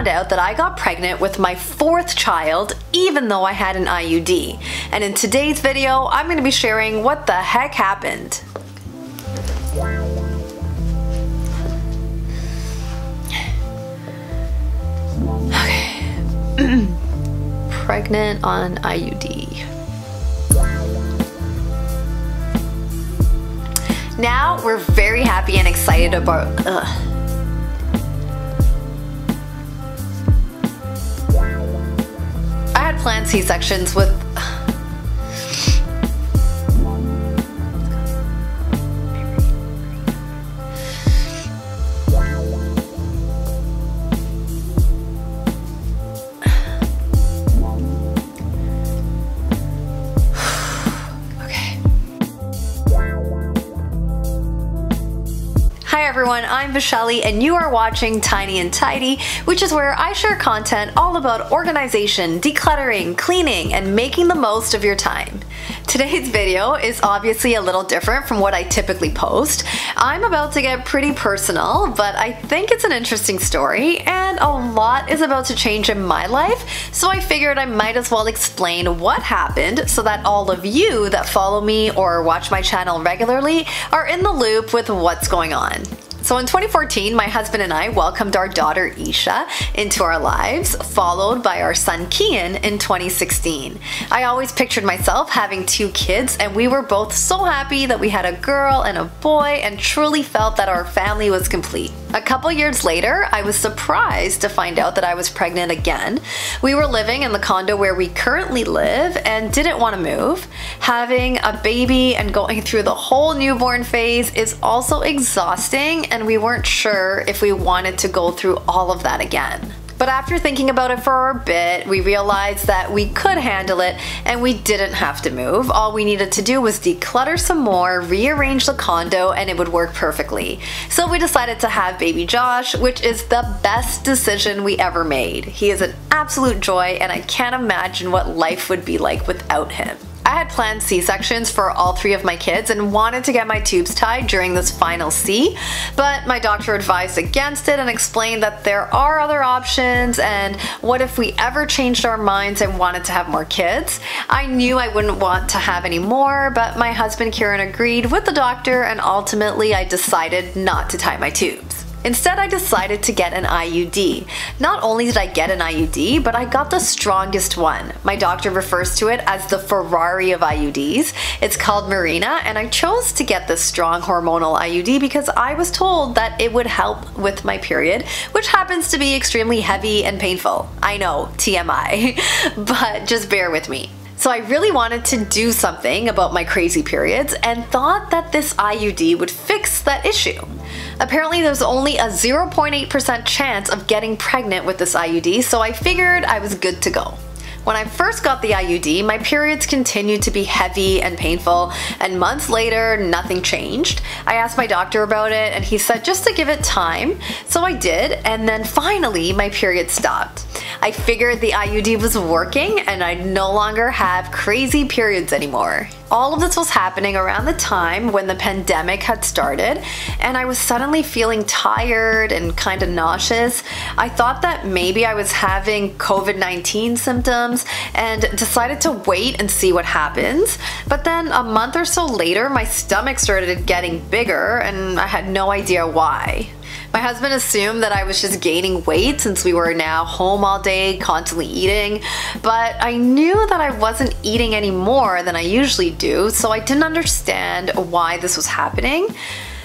found out that I got pregnant with my fourth child even though I had an IUD. And in today's video, I'm going to be sharing what the heck happened. Okay. pregnant on IUD. Now we're very happy and excited about. Ugh. Planned C-sections with everyone, I'm Vishali and you are watching Tiny and Tidy, which is where I share content all about organization, decluttering, cleaning, and making the most of your time. Today's video is obviously a little different from what I typically post. I'm about to get pretty personal, but I think it's an interesting story and a lot is about to change in my life, so I figured I might as well explain what happened so that all of you that follow me or watch my channel regularly are in the loop with what's going on. So in 2014, my husband and I welcomed our daughter Isha into our lives, followed by our son Kian in 2016. I always pictured myself having two kids, and we were both so happy that we had a girl and a boy and truly felt that our family was complete. A couple years later, I was surprised to find out that I was pregnant again. We were living in the condo where we currently live and didn't want to move. Having a baby and going through the whole newborn phase is also exhausting and we weren't sure if we wanted to go through all of that again. But after thinking about it for a bit, we realized that we could handle it and we didn't have to move. All we needed to do was declutter some more, rearrange the condo, and it would work perfectly. So we decided to have baby Josh, which is the best decision we ever made. He is an absolute joy and I can't imagine what life would be like without him. I had planned C-sections for all three of my kids and wanted to get my tubes tied during this final C, but my doctor advised against it and explained that there are other options and what if we ever changed our minds and wanted to have more kids. I knew I wouldn't want to have any more, but my husband Kieran agreed with the doctor and ultimately I decided not to tie my tubes. Instead, I decided to get an IUD. Not only did I get an IUD, but I got the strongest one. My doctor refers to it as the Ferrari of IUDs. It's called Mirena, and I chose to get this strong hormonal IUD because I was told that it would help with my period, which happens to be extremely heavy and painful. I know, TMI, but just bear with me. So I really wanted to do something about my crazy periods and thought that this IUD would fix that issue. Apparently there's only a 0.8% chance of getting pregnant with this IUD, so I figured I was good to go. When I first got the IUD, my periods continued to be heavy and painful, and months later, nothing changed. I asked my doctor about it, and he said just to give it time, so I did, and then finally, my period stopped. I figured the IUD was working, and I'd no longer have crazy periods anymore. All of this was happening around the time when the pandemic had started, and I was suddenly feeling tired and kind of nauseous. I thought that maybe I was having COVID 19 symptoms and decided to wait and see what happens. But then a month or so later, my stomach started getting bigger, and I had no idea why. My husband assumed that I was just gaining weight since we were now home all day, constantly eating, but I knew that I wasn't eating any more than I usually do, so I didn't understand why this was happening.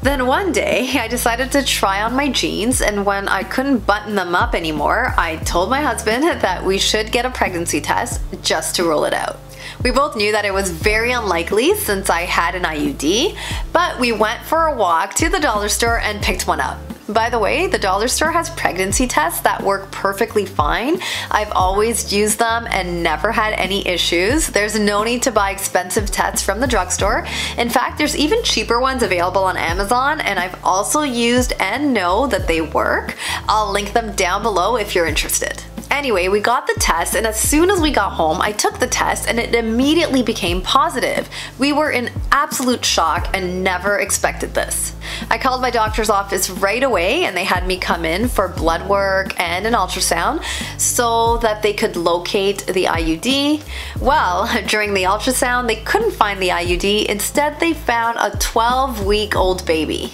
Then one day, I decided to try on my jeans, and when I couldn't button them up anymore, I told my husband that we should get a pregnancy test just to rule it out. We both knew that it was very unlikely since I had an IUD, but we went for a walk to the dollar store and picked one up. By the way, the dollar store has pregnancy tests that work perfectly fine. I've always used them and never had any issues. There's no need to buy expensive tests from the drugstore. In fact, there's even cheaper ones available on Amazon and I've also used and know that they work. I'll link them down below if you're interested. Anyway, we got the test, and as soon as we got home, I took the test and it immediately became positive. We were in absolute shock and never expected this. I called my doctor's office right away and they had me come in for blood work and an ultrasound so that they could locate the IUD. Well, during the ultrasound, they couldn't find the IUD. Instead, they found a 12 week old baby.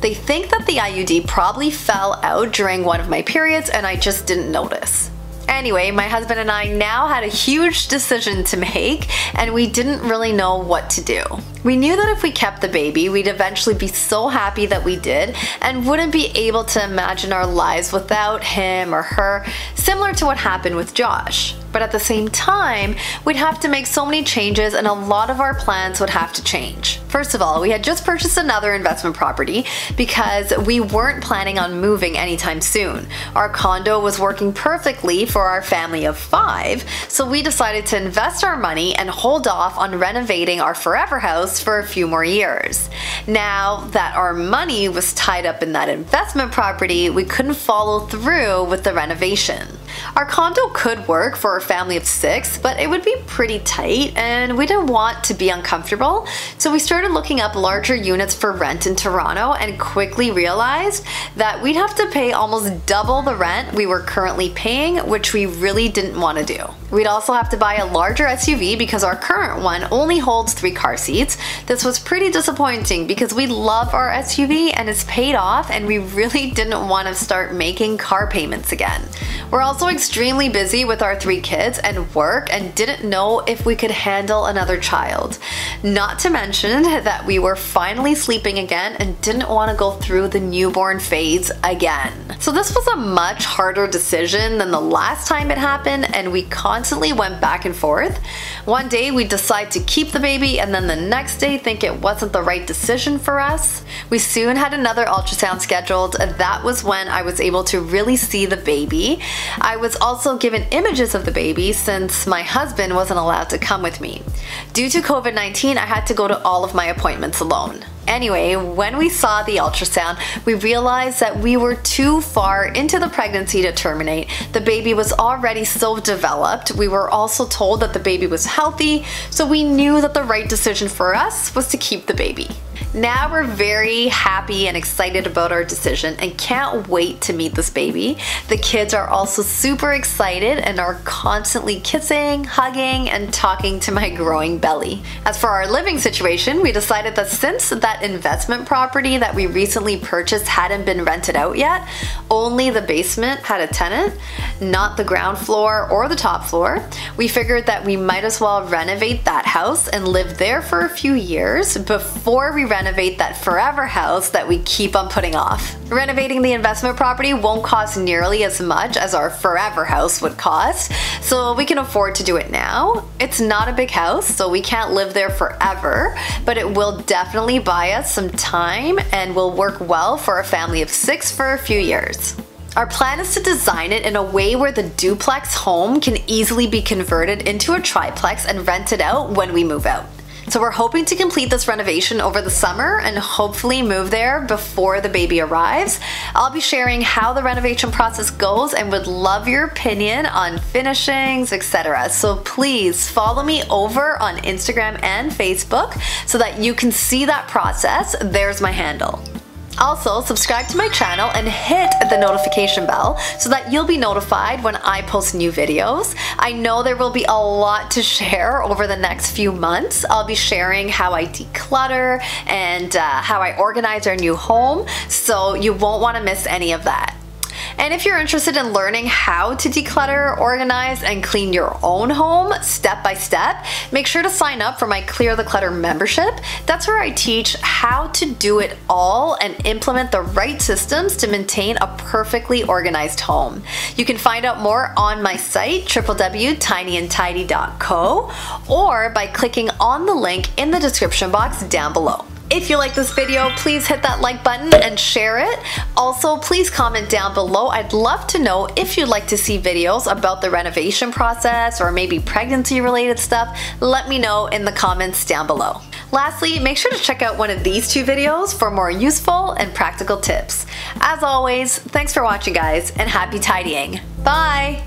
They think that the IUD probably fell out during one of my periods and I just didn't notice. Anyway, my husband and I now had a huge decision to make and we didn't really know what to do. We knew that if we kept the baby, we'd eventually be so happy that we did and wouldn't be able to imagine our lives without him or her, similar to what happened with Josh. But at the same time, we'd have to make so many changes and a lot of our plans would have to change. First of all, we had just purchased another investment property because we weren't planning on moving anytime soon. Our condo was working perfectly for our family of five, so we decided to invest our money and hold off on renovating our forever house for a few more years. Now that our money was tied up in that investment property, we couldn't follow through with the renovation. Our condo could work for a family of six, but it would be pretty tight and we didn't want to be uncomfortable, so we started looking up larger units for rent in Toronto and quickly realized that we'd have to pay almost double the rent we were currently paying, which we really didn't want to do. We'd also have to buy a larger SUV because our current one only holds three car seats. This was pretty disappointing because we love our SUV and it's paid off and we really didn't want to start making car payments again. We're also extremely busy with our three kids and work and didn't know if we could handle another child. Not to mention that we were finally sleeping again and didn't want to go through the newborn phase again. So this was a much harder decision than the last time it happened and we constantly went back and forth. One day we decide to keep the baby and then the next day think it wasn't the right decision for us. We soon had another ultrasound scheduled. That was when I was able to really see the baby. I was also given images of the baby since my husband wasn't allowed to come with me. Due to COVID-19, I had to go to all of my appointments alone. Anyway, when we saw the ultrasound, we realized that we were too far into the pregnancy to terminate. The baby was already so developed. We were also told that the baby was healthy, so we knew that the right decision for us was to keep the baby. Now we're very happy and excited about our decision and can't wait to meet this baby. The kids are also super excited and are constantly kissing, hugging, and talking to my growing belly. As for our living situation, we decided that since that investment property that we recently purchased hadn't been rented out yet, only the basement had a tenant, not the ground floor or the top floor, we figured that we might as well renovate that house and live there for a few years before we renovate that forever house that we keep on putting off. Renovating the investment property won't cost nearly as much as our forever house would cost, so we can afford to do it now. It's not a big house, so we can't live there forever, but it will definitely buy us some time and will work well for a family of six for a few years. Our plan is to design it in a way where the duplex home can easily be converted into a triplex and rented out when we move out. So we're hoping to complete this renovation over the summer and hopefully move there before the baby arrives. I'll be sharing how the renovation process goes and would love your opinion on finishings, etc. So please follow me over on Instagram and Facebook so that you can see that process. There's my handle. Also, subscribe to my channel and hit the notification bell so that you'll be notified when I post new videos. I know there will be a lot to share over the next few months. I'll be sharing how I declutter and uh, how I organize our new home, so you won't want to miss any of that. And if you're interested in learning how to declutter, organize, and clean your own home step by step, make sure to sign up for my Clear the Clutter membership. That's where I teach how to do it all and implement the right systems to maintain a perfectly organized home. You can find out more on my site, www.tinyandtidy.co, or by clicking on the link in the description box down below. If you like this video, please hit that like button and share it. Also, please comment down below. I'd love to know if you'd like to see videos about the renovation process or maybe pregnancy related stuff. Let me know in the comments down below. Lastly, make sure to check out one of these two videos for more useful and practical tips. As always, thanks for watching guys and happy tidying. Bye!